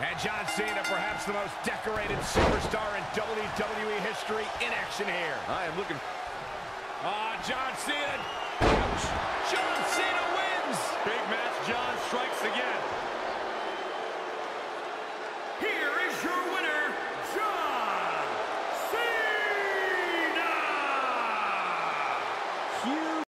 And John Cena, perhaps the most decorated superstar in WWE history, in action here. I am looking... Ah, John Cena. John Cena wins. Big match, John strikes again.